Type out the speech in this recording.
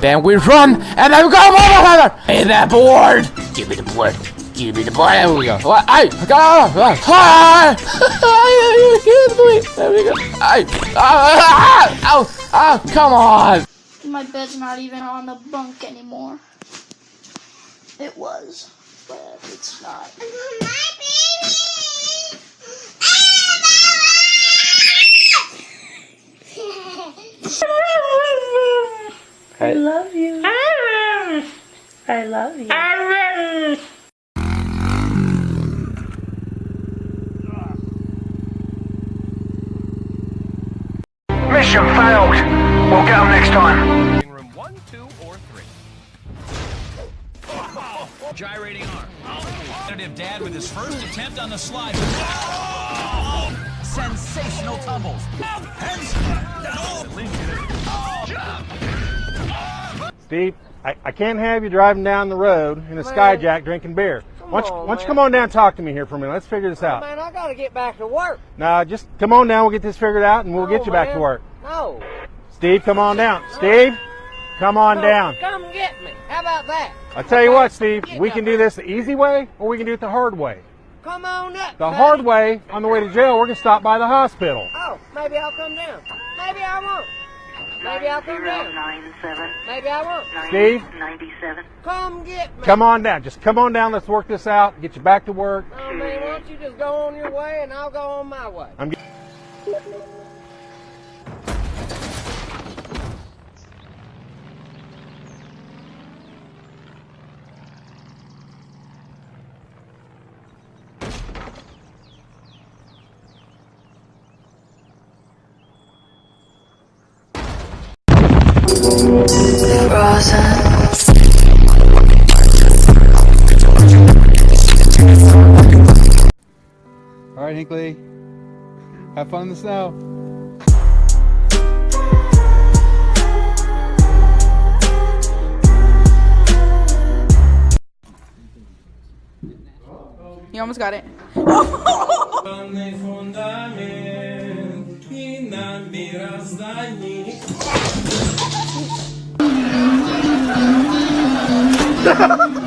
Then we run and I'm gone. Hey, that board! Give me the board. Give me the board. There we go. What? Hey, go! Hi! There we go. Hey! Ah! Oh! Oh! Come on! My bed's not even on the bunk anymore. It was, but it's not. My baby. I love you. I love you. Mission failed. We'll get them next time. room one, two, or three. Gyrating arm. Alternative dad with his first attempt on the slide. Sensational tumbles. Steve, I, I can't have you driving down the road in a Skyjack drinking beer. Why don't, you, why don't you come on down and talk to me here for a minute? Let's figure this oh, out. Man, I gotta get back to work. Now, just come on down. We'll get this figured out, and we'll No, get you back to work. No. Steve, come on down. Steve, come on down. Come get me. How about that? I tell you what, Steve, we can do this the easy way, or we can do it the hard way. Come on up. The buddy. hard way, on the way to jail, we're gonna stop by the hospital. Oh, maybe I'll come down. Maybe I won't. Maybe I'll come down. 097 Maybe I won't. Steve? 97. Come get me. Come on down. Just come on down. Let's work this out. Get you back to work. Oh man, why don't you just go on your way and I'll go on my way. I'm. All right, Hinkley. Have fun in the snow. You almost got it. Ha ha ha!